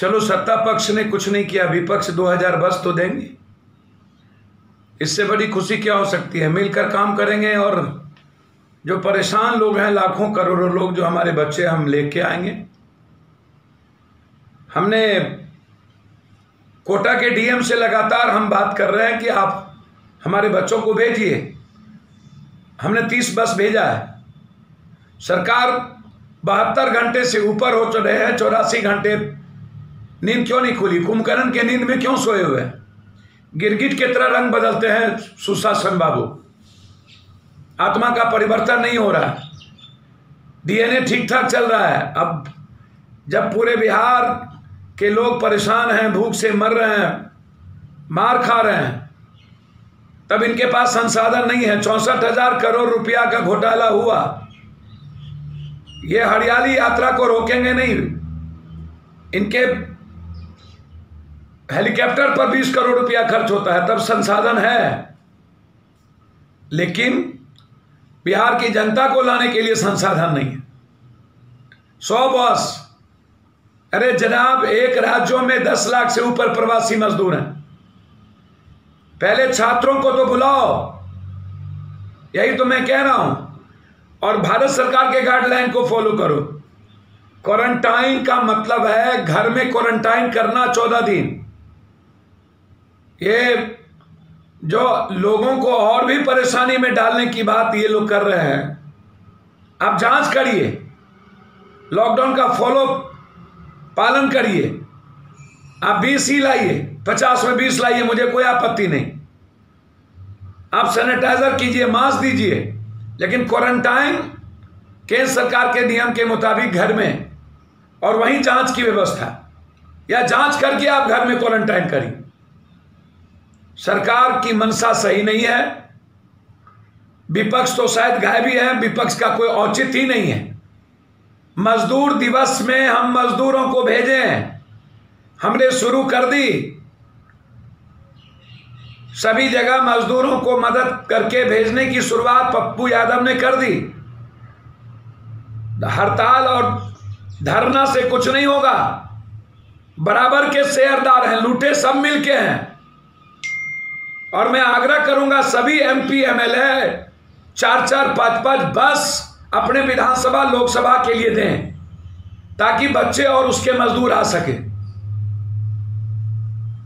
चलो सत्ता पक्ष ने कुछ नहीं किया, विपक्ष 2000 बस तो देंगे। इससे बड़ी खुशी क्या हो सकती है? मिलकर काम करेंगे और जो परेशान लोग हैं, लाखों करोड़ों लोग जो हमारे बच्चे हम लेके आएँगे। हमने कोटा के डीएम से लगातार हम बात कर रहे हैं कि आप हमारे बच्चों को भेजिए। हमने तीस बस भेजा है। सरकार बहत्तर घंटे से ऊपर हो रहे हैं, चौरासी घंटे नींद क्यों नहीं खुली? कुंभकर्ण के नींद में क्यों सोए हुए? गिरगिट के तरह रंग बदलते हैं सुशासन बाबू। आत्मा का परिवर्तन नहीं हो रहा। है डीएनए ठीक ठाक चल रहा है। अब जब पूरे बिहार के लोग परेशान हैं, भूख से मर रहे हैं, मार खा रहे हैं, तब इनके पास संसाधन नहीं है। चौसठ हज़ार करोड़ रुपया का घोटाला हुआ। ये हरियाली यात्रा को रोकेंगे नहीं। इनके हेलीकॉप्टर पर 20 करोड़ रुपया खर्च होता है, तब संसाधन है। लेकिन बिहार की जनता को लाने के लिए संसाधन नहीं है। सौ बस। अरे जनाब, एक राज्यों में दस लाख से ऊपर प्रवासी मजदूर हैं। पहले छात्रों को तो बुलाओ। यही तो मैं कह रहा हूँ। और भारत सरकार के गाइडलाइन को फॉलो करो। क्वारंटाइन का मतलब है घर में क्वारंटाइन करना चौदह दिन। ये जो लोगों को और भी परेशानी में डालने की बात ये लोग कर रहे हैं। आप जाँच करिए। लॉकडाउन का फॉलो पालन करिए। आप बीस ही लाइए, पचास में बीस लाइए, मुझे कोई आपत्ति नहीं। आप सैनिटाइजर कीजिए मास्क दीजिए, लेकिन क्वारंटाइन केंद्र सरकार के नियम के मुताबिक घर में और वहीं जाँच की व्यवस्था। या जाँच करके आप घर में क्वारंटाइन करिए। सरकार की मंशा सही नहीं है। विपक्ष तो शायद गायबी है विपक्ष का कोई औचित ही नहीं है। मजदूर दिवस में हम मजदूरों को भेजे। हैं हमने शुरू कर दी। सभी जगह मजदूरों को मदद करके भेजने की शुरुआत पप्पू यादव ने कर दी। हड़ताल और धरना से कुछ नहीं होगा। बराबर के शेयरदार हैं, लूटे सब मिलके हैं। और मैं आग्रह करूँगा सभी M P M L A चार चार पाँच पाँच बस अपने विधानसभा, लोकसभा के लिए दें, ताकि बच्चे और उसके मजदूर आ सके।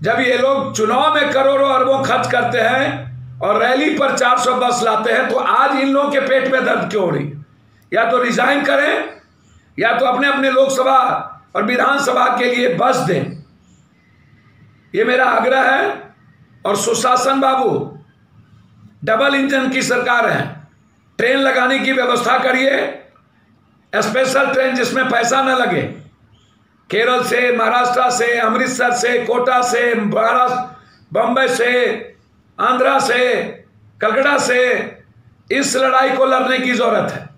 जब ये लोग चुनाव में करोड़ों अरबों खर्च करते हैं और रैली पर 400 बस लाते हैं तो आज इन लोगों के पेट में दर्द क्यों हो रही? या तो रिजाइन करें, या तो अपने अपने लोकसभा और विधानसभा के लिए बस दें। ये मेरा आग्रह है। और सुशासन बाबू डबल इंजन की सरकार है। ट्रेन लगाने की व्यवस्था करिए। स्पेशल ट्रेन जिसमें पैसा न लगे। केरल से, महाराष्ट्र से, अमृतसर से, कोटा से, महाराष्ट्र, बम्बई से, आंध्रा से, कलकत्ता से, इस लड़ाई को लड़ने की ज़रूरत है।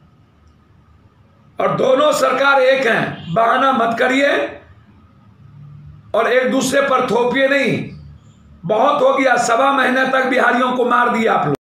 और दोनों सरकार एक हैं, बहाना मत करिए। और एक दूसरे पर थोपिए नहीं। बहुत हो गया सवा महीने तक बिहारियों को मार दिया आप लोग